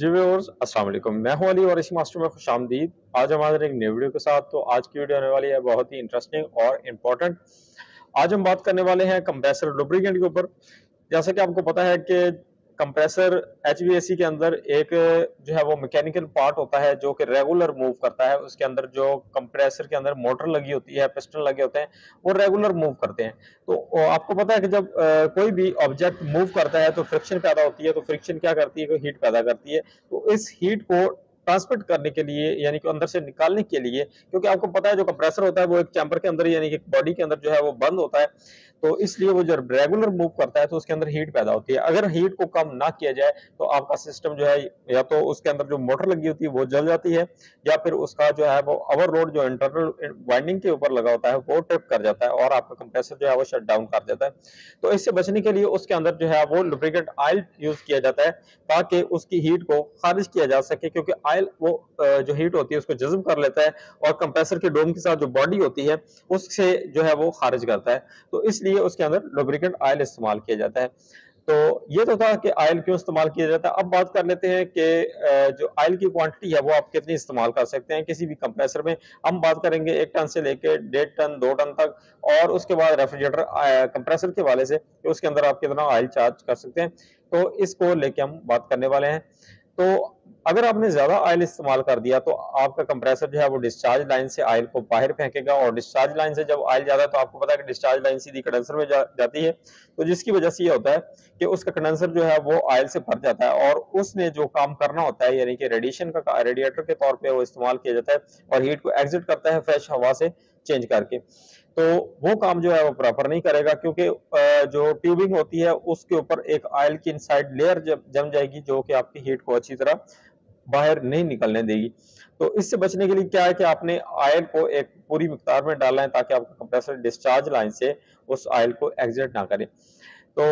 जी अस्सलाम वालेकुम। मैं हूँ अली और इसी मास्टर में खुश आमदीद। आज हम हमारे एक नई वीडियो के साथ तो आज की वीडियो आने वाली है बहुत ही इंटरेस्टिंग और इम्पोर्टेंट आज हम बात करने वाले हैं कंप्रेसर लुब्रिकेंट के ऊपर। जैसा कि आपको पता है कि कंप्रेसर एच के अंदर एक, जो है वो मैकेनिकल पार्ट होता है, जो कि रेगुलर मूव करता है। उसके अंदर जो कंप्रेसर के अंदर मोटर लगी होती है पिस्टन लगे होते हैं, वो रेगुलर मूव करते हैं। तो आपको पता है कि जब कोई भी ऑब्जेक्ट मूव करता है तो फ्रिक्शन पैदा होती है तो फ्रिक्शन क्या करती है हीट पैदा करती है। तो इस हीट को ट्रांसमिट करने के लिए, यानी कि अंदर से निकालने के लिए, क्योंकि आपको पता है जो कंप्रेसर होता है, वो एक चैम्बर के अंदर, यानी कि बॉडी के अंदर जो है वो बंद होता है। तो इसलिए वो जब रेगुलर मूव करता है तो उसके अंदर हीट पैदा होती है। अगर हीट को कम ना किया जाए तो आपका सिस्टम जो है, या तो उसके अंदर जो मोटर लगी होती है, वो जल जाती है, या फिर उसका जो है, वो ओवर रोड जो इंटरनल वाइंडिंग के ऊपर लगा होता है, वो ट्रिप कर जाता है, और आपका कंप्रेसर जो है, वो शट डाउन कर जाता है। तो इससे बचने के लिए उसके अंदर जो है, वो लुब्रिकेंट ऑयल यूज़ किया जाता है, ताकि उसकी हीट को खारिज किया जा सके, क्योंकि ऑयल वो जो हीट होती है, उसको जज्ब कर लेता है, और कंप्रेसर के डोम के साथ जो बॉडी होती है, उससे जो है, वो खारिज करता है। तो इसलिए इसलिए उसके अंदर लुब्रिकेंट ऑयल इस्तेमाल किया जाता है। तो ये तो था कि ऑयल क्यों इस्तेमाल किया जाता है। अब बात कर लेते हैं कि जो ऑयल की क्वांटिटी है वो आप कितनी इस्तेमाल कर सकते हैं किसी भी कंप्रेसर में। हम बात करेंगे एक टन से लेके डेढ़ टन, दो टन तक और उसके बाद रेफ्रिजरेटर कंप्रेसर के वाले से उसके अंदर आप कितना ऑयल चार्ज कर सकते हैं। तो इसको लेके हम बात करने वाले हैं। तो अगर आपने ज़्यादा ऑयल इस्तेमाल कर दिया तो आपका कंप्रेसर जो है वो डिस्चार्ज लाइन से ऑयल को बाहर फेंकेगा और डिस्चार्ज लाइन से जब ऑयल जाता है तो आपको पता है कि डिस्चार्ज लाइन सीधी कंडेंसर में जा, जाती है। तो जिसकी वजह से ये होता है कि उसका कंडेंसर जो है वो ऑयल से भर जाता है और उसने जो काम करना होता है यानी कि रेडिएशन का रेडिएटर के तौर पर वो इस्तेमाल किया जाता है और हीट को एग्जिट करता है फ्रेश हवा से। चेंज करके। तो वो काम जो है वो प्रॉपर नहीं करेगा क्योंकि जो ट्यूबिंग होती है, उसके ऊपर एक ऑयल की इनसाइड लेयर जम जाएगी जो कि आपकी हीट को अच्छी तरह बाहर नहीं निकलने देगी। तो इससे बचने के लिए क्या है कि आपने ऑयल को एक पूरी मकदार में डालना है ताकि आपका कंप्रेसर डिस्चार्ज लाइन से उस ऑयल को एग्जिट ना करे। तो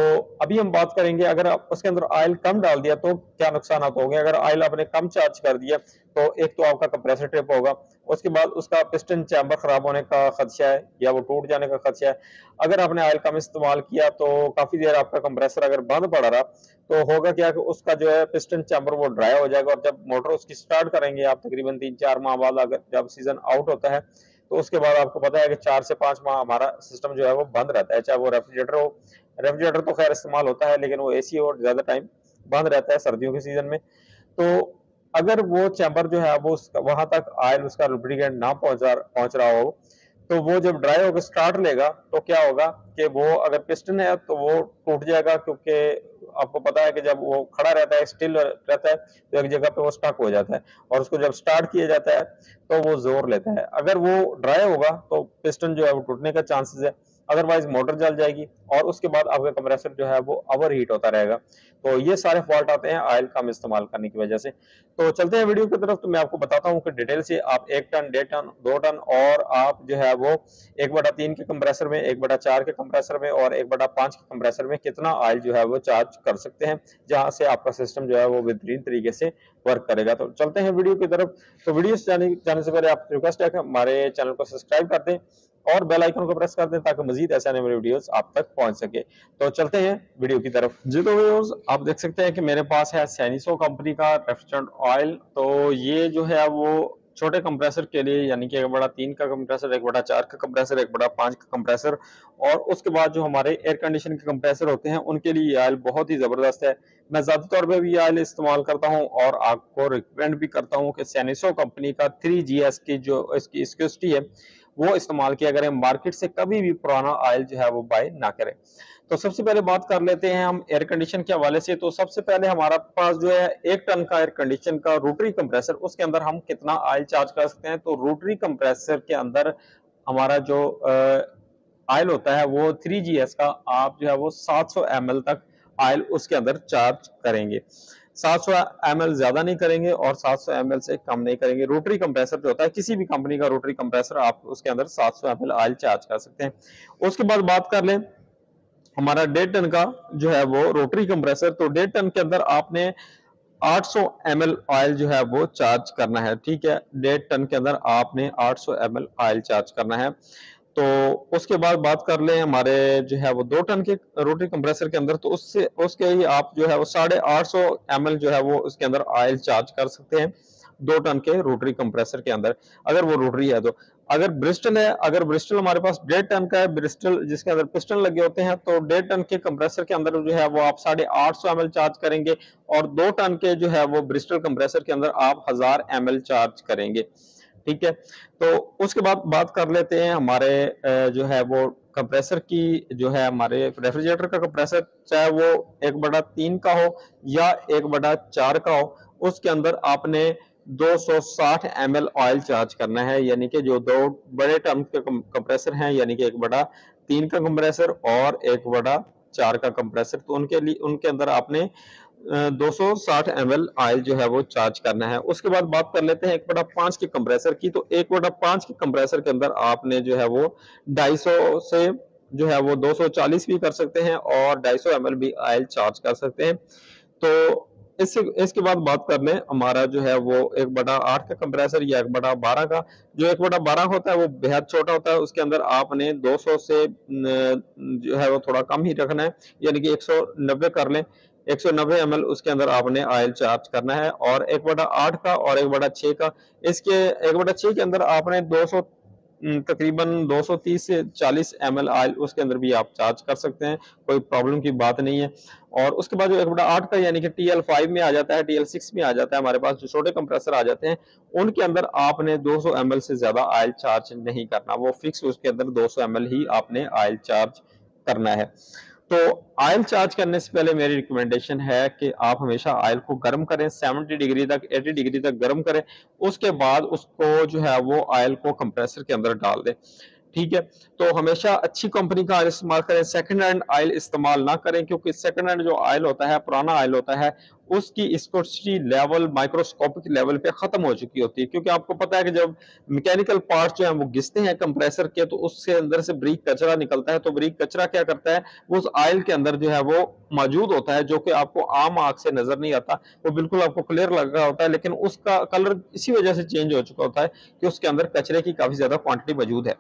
अभी हम बात करेंगे, अगर उसके अंदर ऑयल कम डाल दिया तो क्या नुकसान आप होंगे? अगर ऑयल आपने कम चार्ज कर दिया तो एक तो आपका कंप्रेसर ट्रिप होगा, उसके बाद उसका पिस्टन चैम्बर खराब होने का खदशा है, या वो टूट जाने का खदशा है। अगर आपने ऑयल कम इस्तेमाल किया तो काफ़ी देर आपका कंप्रेसर अगर बंद पड़ा रहा तो होगा क्या कि उसका जो है पिस्टन चैम्बर वो ड्राई हो जाएगा, और जब मोटर उसकी स्टार्ट करेंगे आप तकरीबन तीन चार माह बाद, अगर जब सीज़न आउट होता है तो उसके बाद आपको पता है कि चार से पाँच माह हमारा सिस्टम जो है वो बंद रहता है, चाहे वो रेफ्रिजरेटर हो। रेफ्रिजरेटर तो खैर इस्तेमाल होता है, लेकिन वो एसी और ज़्यादा टाइम बंद रहता है सर्दियों के सीज़न में। तो अगर वो चैम्बर जो है वो वहाँ तक आयल उसका लुब्रिकेंट ना पहुँचा, पहुँच रहा हो तो वो जब ड्राई होकर स्टार्ट लेगा तो क्या होगा कि वो अगर पिस्टन है तो वो टूट जाएगा, क्योंकि आपको पता है कि जब वो खड़ा रहता है स्टिल रहता है तो एक जगह पे वो स्टक हो जाता है और उसको जब स्टार्ट किया जाता है तो वो ज़ोर लेता है। अगर वो ड्राई होगा तो पिस्टन जो है वो टूटने का चांसेस है। अदरवाइज़ मोटर जल जाएगी और उसके बाद आपका कंप्रेसर जो है वो ओवर हीट होता रहेगा। तो ये सारे फॉल्ट आते हैं ऑयल कम इस्तेमाल करने की वजह से। तो चलते हैं वीडियो की तरफ़। तो मैं आपको बताता हूँ कि डिटेल से आप एक टन, डेढ़ टन, दो टन और आप जो है वो एक बटा तीन के कंप्रेसर में, एक बटा चार के कंप्रेसर में और एक बटा पाँच के कंप्रेसर में कितना ऑयल जो है वो चार्ज कर सकते हैं, जहाँ से आपका सिस्टम जो है वो बेहतरीन तरीके से वर्क करेगा। तो चलते हैं वीडियो की तरफ़। तो वीडियो जाने से पहले आप रिक्वेस्ट है हमारे चैनल को सब्सक्राइब कर दें। और बेल आइकन को प्रेस कर दें ताकि मजीद ऐसे आने वाले वीडियोस आप तक पहुँच सके। तो चलते हैं वीडियो की तरफ़। जी तो व्यूअर्स आप देख सकते हैं कि मेरे पास है सैनिसो कंपनी का रेफ्रिजरेंट ऑयल तो ये जो है वो छोटे कंप्रेसर के लिए, यानी कि एक बड़ा तीन का कंप्रेसर एक बड़ा चार का कंप्रेसर एक बड़ा पाँच का कंप्रेसर और उसके बाद जो हमारे एयर कंडीशन के कंप्रेसर होते हैं, उनके लिए ये ऑयल बहुत ही ज़बरदस्त है। मैं ज़्यादातर पे भी ऑयल इस्तेमाल करता हूँ और आपको रिकमेंड भी करता हूँ कि सैनिसो कंपनी का थ्री जी एस की जो, इसकी स्क्यूस्टी है वो इस्तेमाल किया करें। मार्केट से कभी भी पुराना ऑयल जो है वो बाय ना करें। तो सबसे पहले बात कर लेते हैं हम एयर कंडीशन के हवाले से। तो सबसे पहले हमारा पास जो है एक टन का एयर कंडीशन का रोटरी कंप्रेसर उसके अंदर हम कितना ऑयल चार्ज कर सकते हैं? तो रोटरी कंप्रेसर के अंदर हमारा जो ऑयल होता है वो थ्री का आप जो है वो सात सौ तक ऑयल उसके अंदर चार्ज करेंगे। 700 सौ ज़्यादा नहीं करेंगे और 700 सौ से कम नहीं करेंगे। रोटरी कंप्रेसर जो होता है, किसी भी कंपनी का रोटरी कंप्रेसर आप उसके अंदर 700 सौ ऑयल चार्ज कर सकते हैं। उसके बाद बात कर लें, हमारा डेढ़ टन का जो है वो रोटरी कंप्रेसर तो डेढ़ टन के अंदर आपने 800 ml ऑयल जो है वो चार्ज करना है। ठीक है, डेढ़ टन के अंदर आपने 800 ml ऑयल चार्ज करना है। तो उसके बाद बात कर लें हमारे जो है वो दो टन के रोटरी कंप्रेसर के अंदर तो उससे, उसके ही आप जो है वो साढ़े आठ सौ एम जो है वो उसके अंदर ऑयल चार्ज कर सकते हैं दो टन के रोटरी कंप्रेसर के अंदर, अगर वो रोटरी है तो। अगर ब्रिस्टल है, अगर ब्रिस्टल हमारे पास डेढ़ टन का है ब्रिस्टल जिसके अंदर पिस्टन लगे होते हैं तो डेढ़ टन के कंप्रेसर के अंदर जो है वो आप साढ़े आठ सौ एम चार्ज करेंगे और दो टन के जो है वो ब्रिस्टल कंप्रेसर के अंदर आप हज़ार एम चार्ज करेंगे। ठीक है? तो उसके बाद बात कर लेते हैं हमारे जो है वो कंप्रेसर की, जो है हमारे रेफ्रिजरेटर का कंप्रेसर चाहे वो एक बड़ा तीन का हो या एक बड़ा चार का हो, उसके अंदर आपने 260 ml ऑयल चार्ज करना है, यानी कि जो दो बड़े टर्म के कंप्रेसर हैं, यानी कि एक बड़ा तीन का कंप्रेसर और एक बड़ा चार का कंप्रेसर तो उनके लिए, उनके अंदर आपने 260 ml ऑयल जो है वो चार्ज करना है। उसके बाद बात कर लेते हैं एक बटा पाँच के कंप्रेसर की। तो एक बटा पाँच के कंप्रेसर के अंदर आपने जो है वो 250 से जो है वो 240 भी कर सकते हैं और 250 ml भी ऑयल चार्ज कर सकते हैं। तो इससे, इसके बाद बात कर लें हमारा जो है वो एक बटा आठ का कंप्रेसर या एक बटा बारह का। जो एक बटा बारह होता है वो बेहद छोटा होता है। उसके अंदर आपने 200 से जो है वो थोड़ा कम ही रखना है। यानी कि 190 कर लें। 190 ml उसके अंदर आपने ऑयल चार्ज करना है और एक बटा आठ का और एक बटा छह का। इसके, एक बड़ा छह के अंदर आपने 200 तकरीबन 230 से 40 एम ऑयल उसके अंदर भी आप चार्ज कर सकते हैं, कोई प्रॉब्लम की बात नहीं है। और उसके बाद जो एक बटा आठ का यानी कि टी एल फाइव में आ जाता है टी एल सिक्स में आ जाता है, हमारे पास जो छोटे कंप्रेसर आ जाते हैं, उनके अंदर आपने 200 एम एल से ज़्यादा ऑयल चार्ज नहीं करना। वो फिक्स उसके अंदर 200 एम एल ही आपने ऑयल चार्ज करना है। तो आयल चार्ज करने से पहले मेरी रिकमेंडेशन है कि आप हमेशा ऑयल को गर्म करें 70 डिग्री तक 80 डिग्री तक गर्म करें, उसके बाद उसको जो है वो ऑयल को कंप्रेसर के अंदर डाल दें। ठीक है? तो हमेशा अच्छी कंपनी का ऑयल इस्तेमाल करें सेकंड हैंड ऑयल इस्तेमाल ना करें, क्योंकि सेकंड हैंड जो ऑयल होता है, पुराना ऑयल होता है, उसकी स्कोसिटी लेवल माइक्रोस्कोपिक लेवल पे खत्म हो चुकी होती है। क्योंकि आपको पता है कि जब मैकेनिकल पार्ट जो है, वो घिसते हैं कंप्रेसर के तो उससे अंदर से ब्रीक कचरा निकलता है। तो ब्रीक कचरा क्या करता है? वो उस ऑयल के अंदर जो है, वो मौजूद होता है, जो कि आपको आम आँख से नज़र नहीं आता। वो बिल्कुल आपको क्लियर लग रहा होता है, लेकिन उसका कलर इसी वजह से चेंज हो चुका होता है कि उसके अंदर कचरे की काफ़ी ज़्यादा क्वांटिटी मौजूद है।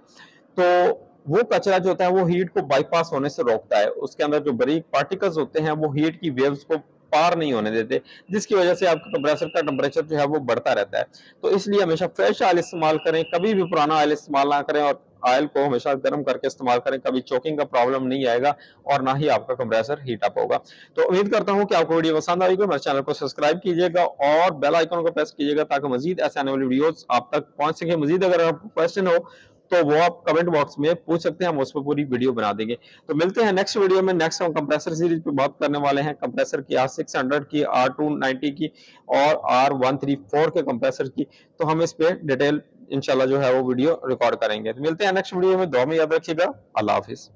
तो वो कचरा जो होता है, वो हीट को बाईपास होने से रोकता है। उसके अंदर जो बारीक पार्टिकल्स होते हैं, वो हीट की वेव्स को पार नहीं होने देते, जिसकी वजह से आपका कंप्रेसर का टेम्परेचर जो है, वो बढ़ता रहता है। तो इसलिए हमेशा फ्रेश ऑयल इस्तेमाल करें, कभी भी पुराना ऑयल इस्तेमाल ना करें और ऑयल को हमेशा गर्म करके इस्तेमाल करें, कभी चोकिंग का प्रॉब्लम नहीं आएगा और ना ही आपका कंप्रेसर हीट अप होगा। तो उम्मीद करता हूँ कि आपको वीडियो पसंद आएगी मेरे चैनल को सब्सक्राइब कीजिएगा और बेल आइकन को प्रेस कीजिएगा, ताकि मजीद ऐसे आने वाली वीडियोस आप तक पहुँच सके। मजीद अगर आपको क्वेश्चन हो तो वो आप कमेंट बॉक्स में पूछ सकते हैं, हम उस पर पूरी वीडियो बना देंगे। तो मिलते हैं नेक्स्ट वीडियो में। नेक्स्ट हम कंप्रेसर सीरीज़ पे बात करने वाले हैं। कंप्रेसर की आर सिक्स हंड्रेड की आर टू नाइनटी की और आर वन थ्री फोर के कंप्रेसर की। तो हम इस पे डिटेल इंशाल्लाह जो है वो वीडियो रिकॉर्ड करेंगे। तो मिलते हैं नेक्स्ट वीडियो में। दो में याद रखिएगा। अल्लाह हाफिज़।